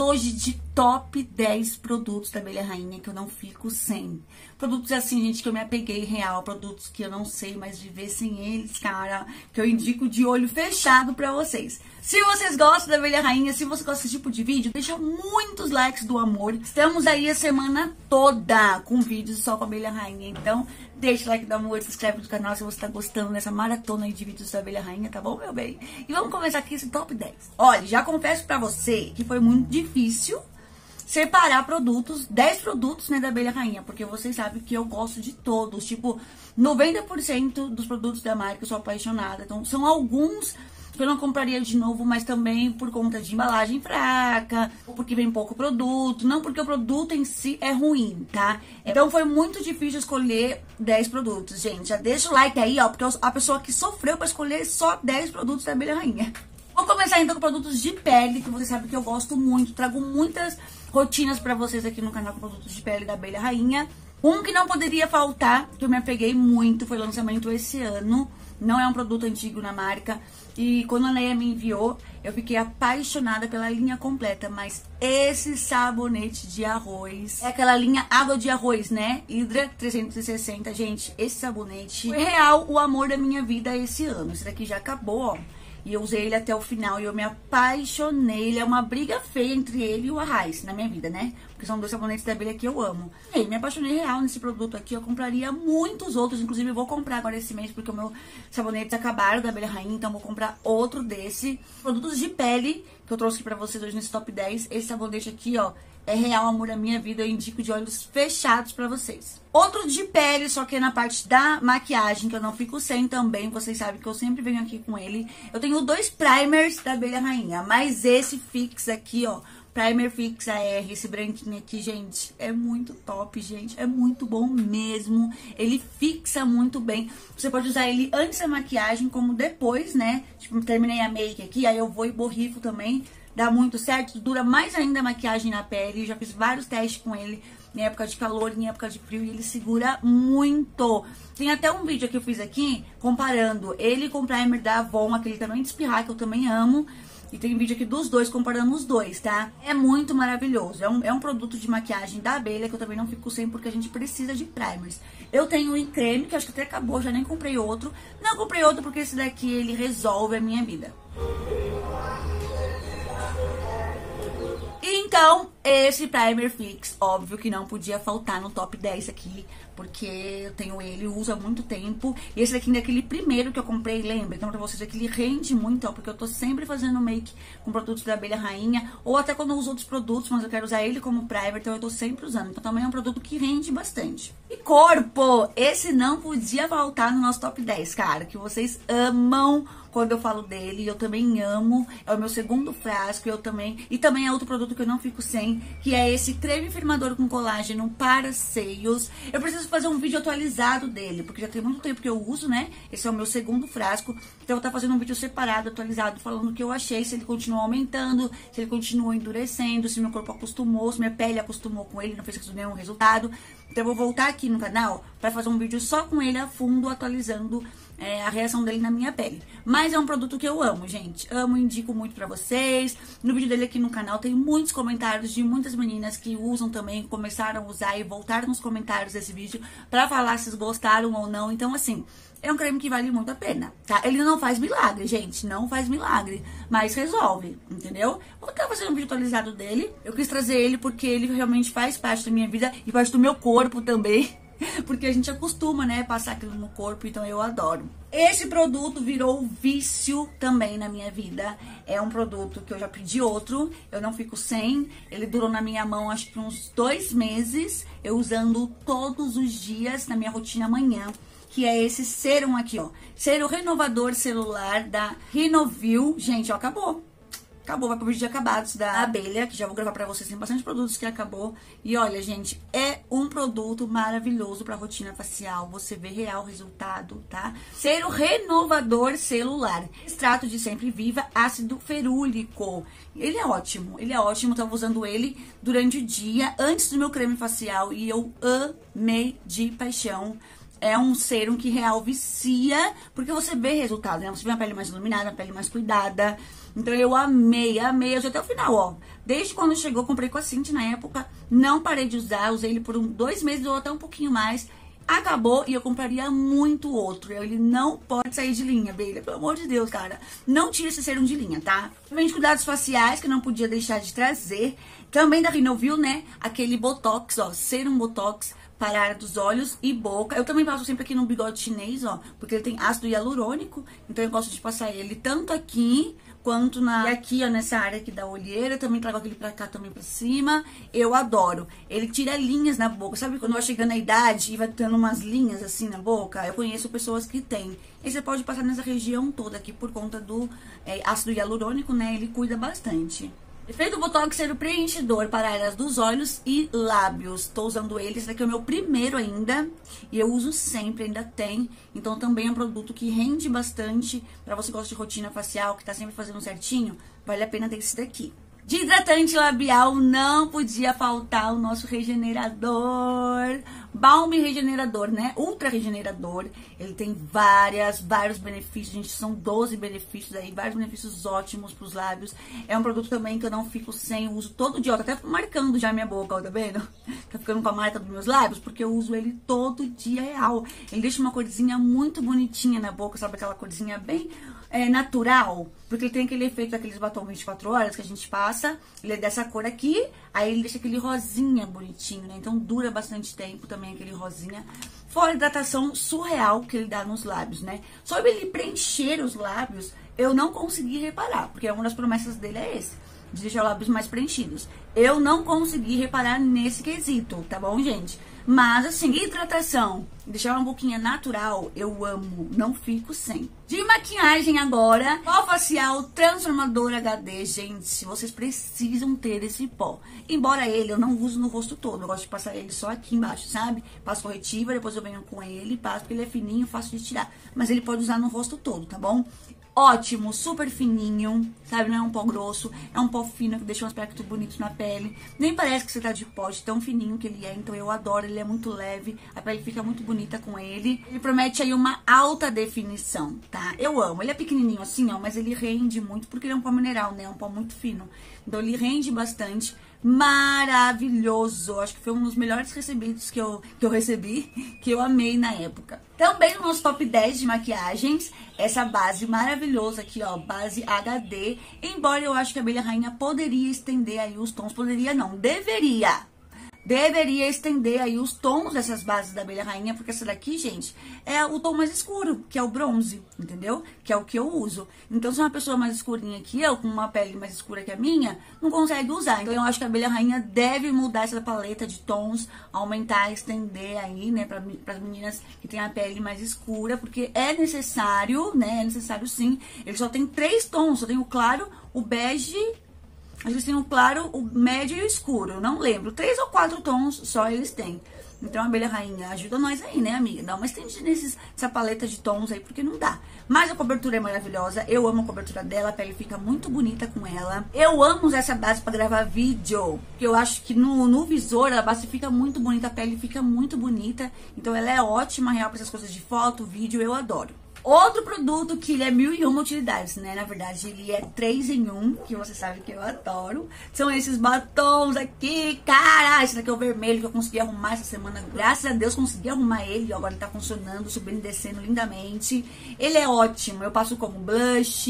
hoje de top 10 produtos da Abelha Rainha que eu não fico sem. Produtos assim, gente, que eu me apeguei real, produtos que eu não sei mais viver sem eles, cara, que eu indico de olho fechado pra vocês. Se vocês gostam da Abelha Rainha, se você gosta desse tipo de vídeo, deixa muitos likes do amor. Estamos aí a semana toda com vídeos só com a Abelha Rainha, então deixa o like do amor, se inscreve no canal se você tá gostando dessa maratona aí de vídeos da Abelha Rainha, tá bom, meu bem? E vamos começar aqui esse top 10. Olha, já confesso pra você que foi muito difícil separar produtos, 10 produtos, né, da abelha rainha, porque vocês sabem que eu gosto de todos, tipo, 90% dos produtos da marca eu sou apaixonada, então são alguns que eu não compraria de novo, mas também por conta de embalagem fraca, ou porque vem pouco produto, não porque o produto em si é ruim, tá? Então foi muito difícil escolher 10 produtos, gente. Já deixa o like aí, ó, porque a pessoa que sofreu para escolher só 10 produtos da abelha rainha. Vou começar então com produtos de pele, que vocês sabem que eu gosto muito. Trago muitas rotinas pra vocês aqui no canal com produtos de pele da Abelha Rainha. Um que não poderia faltar, que eu me apeguei muito, foi lançamento esse ano. Não é um produto antigo na marca. E quando a Leia me enviou, eu fiquei apaixonada pela linha completa. Mas esse sabonete de arroz, é aquela linha água de arroz, né? Hydra 360. Gente, esse sabonete foi real o amor da minha vida esse ano. Esse daqui já acabou, ó. E eu usei ele até o final e eu me apaixonei. Ele é uma briga feia entre ele e o Arraiz na minha vida, né? Porque são dois sabonetes da abelha que eu amo. E me apaixonei real nesse produto aqui. Eu compraria muitos outros. Inclusive, vou comprar agora esse mês, porque o meu sabonetes acabaram da abelha rainha. Então, vou comprar outro desse. Produtos de pele que eu trouxe aqui pra vocês hoje nesse top 10. Esse sabonete aqui, ó, é real amor da minha vida, eu indico de olhos fechados para vocês. Outro de pele, só que é na parte da maquiagem, que eu não fico sem também, vocês sabem que eu sempre venho aqui com ele. Eu tenho dois primers da Abelha Rainha, mas esse fix aqui, ó, Primer Fix AR, esse branquinho aqui, gente, é muito top, gente. É muito bom mesmo. Ele fixa muito bem. Você pode usar ele antes da maquiagem, como depois, né? Tipo, terminei a make aqui, aí eu vou e borrifo também dá muito certo, dura mais ainda a maquiagem na pele. Já fiz vários testes com ele em época de calor, em época de frio, e ele segura muito. Tem até um vídeo que eu fiz aqui comparando ele com o primer da Avon, aquele também de espirrar, que eu também amo. E tem vídeo aqui dos dois, comparando os dois, tá? É muito maravilhoso. É um, é um produto de maquiagem da abelha, que eu também não fico sem, porque a gente precisa de primers. Eu tenho em creme, que acho que até acabou, já nem comprei outro. Não comprei outro porque esse daqui, ele resolve a minha vida. Então, esse Primer Fix, óbvio que não podia faltar no top 10 aqui, porque eu tenho ele, uso há muito tempo. E esse daqui é aquele primeiro que eu comprei, lembra? Então, pra vocês aqui, ele rende muito, ó, porque eu tô sempre fazendo make com produtos da abelha rainha, ou até quando eu uso outros produtos, mas eu quero usar ele como primer, então eu tô sempre usando. Então, também é um produto que rende bastante. E corpo, esse não podia faltar no nosso top 10, cara, que vocês amam quando eu falo dele, eu também amo. É o meu segundo frasco, eu também. E também é outro produto que eu não fico sem, que é esse creme firmador com colágeno para seios. Eu preciso fazer um vídeo atualizado dele, porque já tem muito tempo que eu uso, né? Esse é o meu segundo frasco. Então eu vou estar fazendo um vídeo separado, atualizado, falando o que eu achei, se ele continua aumentando, se ele continua endurecendo, se meu corpo acostumou, se minha pele acostumou com ele, não fez nenhum resultado. Então eu vou voltar aqui no canal para fazer um vídeo só com ele a fundo, atualizando é, a reação dele na minha pele. Mas é um produto que eu amo, gente. Amo, indico muito pra vocês. No vídeo dele aqui no canal tem muitos comentários de muitas meninas que usam também, começaram a usar e voltaram nos comentários desse vídeo pra falar se gostaram ou não. Então, assim, é um creme que vale muito a pena, tá? Ele não faz milagre, gente, não faz milagre, mas resolve, entendeu? Vou estar fazendo um vídeo atualizado dele. Eu quis trazer ele porque ele realmente faz parte da minha vida e parte do meu corpo também. Porque a gente acostuma, né, passar aquilo no corpo, então eu adoro. Esse produto virou vício também na minha vida. É um produto que eu já pedi outro, eu não fico sem. Ele durou na minha mão acho que uns dois meses, eu usando todos os dias na minha rotina amanhã que é esse serum aqui, ó. Serum renovador celular da Renovil. Gente, ó, acabou acabou, vai pro de acabados da abelha, que já vou gravar pra vocês, tem bastante produtos que acabou. E olha, gente, é um produto maravilhoso pra rotina facial, você vê real resultado, tá? Ser o renovador celular, extrato de sempre viva, ácido ferúlico. Ele é ótimo, ele é ótimo, tava usando ele durante o dia, antes do meu creme facial, e eu amei de paixão é um serum que real vicia, porque você vê resultado, né? Você vê uma pele mais iluminada, uma pele mais cuidada. Então eu amei, amei, eu até o final, ó. Desde quando chegou, comprei com a Cinti na época, não parei de usar, usei ele por um, dois meses ou até um pouquinho mais. Acabou e eu compraria muito outro. Ele não pode sair de linha, Beira. Pelo amor de Deus, cara. Não tira esse serum de linha, tá? Também de cuidados faciais, que não podia deixar de trazer. Também da Rinovil, né? Aquele Botox, ó. Serum Botox para a área dos olhos e boca. Eu também passo sempre aqui no bigode chinês, ó, porque ele tem ácido hialurônico, então eu gosto de passar ele tanto aqui quanto na e aqui, ó, nessa área aqui da olheira. Também trago aquele pra cá também pra cima. Eu adoro. Ele tira linhas na boca. Sabe quando vai chegando a idade e vai tendo umas linhas assim na boca? Eu conheço pessoas que têm. E você pode passar nessa região toda aqui por conta do é, ácido hialurônico, né? Ele cuida bastante. Efeito Botox ser o preenchedor para áreas dos olhos e lábios. Estou usando ele, esse daqui é o meu primeiro ainda. E eu uso sempre, ainda tem. Então também é um produto que rende bastante. Para você que gosta de rotina facial, que está sempre fazendo certinho, vale a pena ter esse daqui. De hidratante labial não podia faltar o nosso regenerador. Balm regenerador, né? Ultra regenerador. Ele tem várias, vários benefícios. Gente, são 12 benefícios aí, vários benefícios ótimos pros lábios. É um produto também que eu não fico sem, eu uso todo dia. Tá até marcando já minha boca, ó, tá vendo? Tá ficando com a marca dos meus lábios, porque eu uso ele todo dia real. Ele deixa uma corzinha muito bonitinha na boca, sabe aquela corzinha bem é, natural, porque ele tem aquele efeito daqueles batom 24 horas que a gente passa, ele é dessa cor aqui, aí ele deixa aquele rosinha bonitinho, né? Então dura bastante tempo também aquele rosinha. Fora a hidratação surreal que ele dá nos lábios, né? Sobre ele preencher os lábios, eu não consegui reparar, porque uma das promessas dele é esse, de deixar os lábios mais preenchidos. Eu não consegui reparar nesse quesito, tá bom, gente? Mas, assim, hidratação, deixar uma boquinha natural, eu amo, não fico sem. De maquiagem agora, pó facial transformador HD, gente, vocês precisam ter esse pó. Embora ele eu não uso no rosto todo, eu gosto de passar ele só aqui embaixo, sabe? Passo corretiva, depois eu venho com ele, passo porque ele é fininho, fácil de tirar. Mas ele pode usar no rosto todo, tá bom? ótimo, super fininho, sabe? Não é um pó grosso, é um pó fino que deixa um aspecto bonito na pele. Nem parece que você tá de pó, de tão fininho que ele é, então eu adoro, ele é muito leve, a pele fica muito bonita com ele. Ele promete aí uma alta definição, tá? Eu amo, ele é pequenininho assim, ó, mas ele rende muito, porque ele é um pó mineral, né? É um pó muito fino. Então ele rende bastante maravilhoso. Acho que foi um dos melhores recebidos que eu, que eu recebi, que eu amei na época. Também no nosso top 10 de maquiagens, essa base maravilhosa aqui, ó, base HD. Embora eu acho que a abelha rainha poderia estender aí os tons, poderia não, deveria deveria estender aí os tons dessas bases da abelha rainha, porque essa daqui, gente, é o tom mais escuro, que é o bronze, entendeu? Que é o que eu uso. Então, se uma pessoa mais escurinha que eu, com uma pele mais escura que a minha, não consegue usar. Então, eu acho que a abelha rainha deve mudar essa paleta de tons, aumentar, estender aí, né, para as meninas que têm a pele mais escura, porque é necessário, né, é necessário sim. Ele só tem três tons, só tem o claro, o bege eles têm o claro, o médio e o escuro. Eu não lembro. Três ou quatro tons só eles têm. Então, a abelha rainha, ajuda nós aí, né, amiga? Dá uma estendida nessa paleta de tons aí, porque não dá. Mas a cobertura é maravilhosa. Eu amo a cobertura dela. A pele fica muito bonita com ela. Eu amo usar essa base pra gravar vídeo. Porque eu acho que no, no visor a base fica muito bonita. A pele fica muito bonita. Então, ela é ótima, real, pra essas coisas de foto, vídeo. Eu adoro. Outro produto que ele é mil e uma utilidades, né? Na verdade, ele é três em um, que você sabe que eu adoro. São esses batons aqui, cara! Esse daqui é o vermelho que eu consegui arrumar essa semana. Graças a Deus consegui arrumar ele. Agora ele tá funcionando, subindo e descendo lindamente. Ele é ótimo. Eu passo como blush,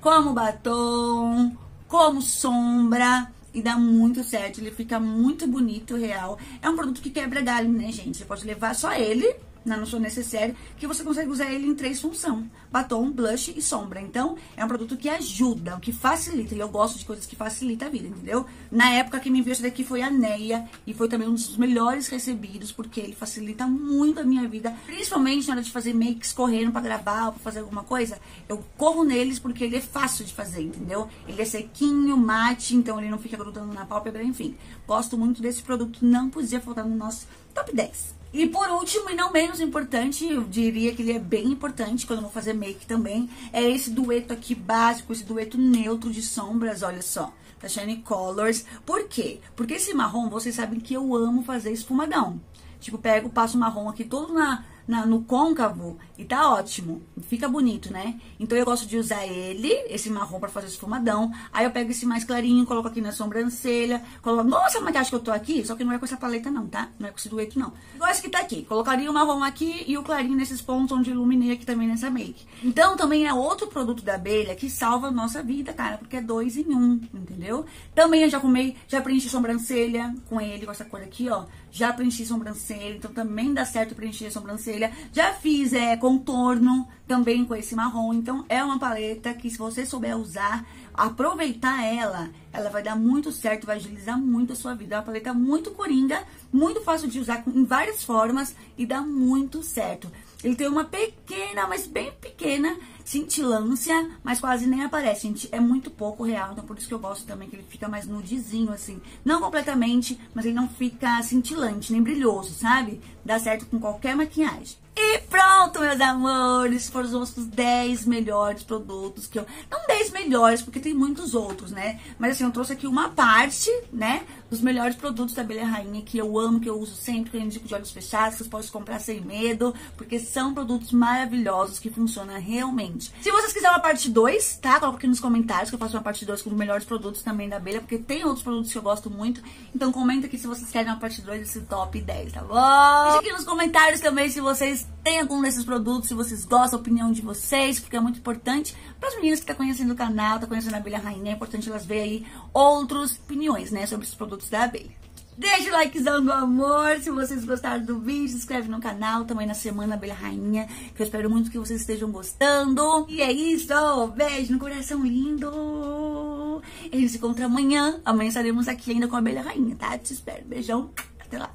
como batom, como sombra e dá muito certo. Ele fica muito bonito, real. É um produto que quebra galho, né, gente? Você pode levar só ele na no seu necessário, que você consegue usar ele em três funções: batom, blush e sombra. Então, é um produto que ajuda, que facilita. E eu gosto de coisas que facilitam a vida, entendeu? Na época que me enviou esse daqui foi a Neia, e foi também um dos melhores recebidos, porque ele facilita muito a minha vida, principalmente na hora de fazer makes correndo para gravar ou pra fazer alguma coisa. Eu corro neles porque ele é fácil de fazer, entendeu? Ele é sequinho, mate, então ele não fica grudando na pálpebra, enfim. Gosto muito desse produto, não podia faltar no nosso top 10. E por último, e não menos importante, eu diria que ele é bem importante quando eu vou fazer make também, é esse dueto aqui básico, esse dueto neutro de sombras, olha só, da Shiny Colors. Por quê? Porque esse marrom, vocês sabem que eu amo fazer esfumadão. Tipo, pego, passo marrom aqui todo na, na, no côncavo e tá ótimo. Fica bonito, né? Então eu gosto de usar ele, esse marrom pra fazer esfumadão. Aí eu pego esse mais clarinho, coloco aqui na sobrancelha. Coloco, nossa, a maquiagem que eu tô aqui, só que não é com essa paleta não, tá? Não é com esse dueto não. Igual esse que tá aqui. Colocaria o marrom aqui e o clarinho nesses pontos onde iluminei aqui também nessa make. Então também é outro produto da abelha que salva a nossa vida, cara, porque é dois em um, entendeu? Também eu já comei, já preenchi sobrancelha com ele, com essa cor aqui, ó. Já preenchi sobrancelha, então também dá certo preencher a sobrancelha. Já fiz é, contorno também com esse marrom. Então é uma paleta que se você souber usar, aproveitar ela, ela vai dar muito certo, vai agilizar muito a sua vida. É uma paleta muito coringa, muito fácil de usar em várias formas e dá muito certo. Ele tem uma pequena, mas bem pequena cintilância, mas quase nem aparece, gente. É muito pouco real, então por isso que eu gosto também que ele fica mais nudezinho, assim. Não completamente, mas ele não fica cintilante, nem brilhoso, sabe? Dá certo com qualquer maquiagem. E pronto, meus amores, foram os nossos 10 melhores produtos que eu... Não 10 melhores, porque tem muitos outros, né? Mas assim, eu trouxe aqui uma parte, né? Dos melhores produtos da Abelha Rainha, que eu amo, que eu uso sempre, que eu indico de olhos fechados, que vocês podem comprar sem medo, porque são produtos maravilhosos que funcionam realmente. Se vocês quiserem uma parte 2, tá? Coloca aqui nos comentários que eu faço uma parte 2 com os melhores produtos também da Abelha, porque tem outros produtos que eu gosto muito. Então comenta aqui se vocês querem uma parte 2 desse top 10, tá bom? Deixa aqui nos comentários também se vocês têm algum desses produtos, se vocês gostam, a opinião de vocês, porque é muito importante para as meninas que estão tá conhecendo o canal, estão tá conhecendo a Abelha Rainha, é importante elas verem aí outras opiniões, né, sobre esses produtos da abelha. Deixa o likezão do amor se vocês gostaram do vídeo, se inscreve no canal, também na Semana Abelha Rainha, que eu espero muito que vocês estejam gostando. E é isso, beijo no coração lindo. A gente se encontra amanhã, amanhã estaremos aqui ainda com a Abelha Rainha, tá? Te espero, beijão, até lá.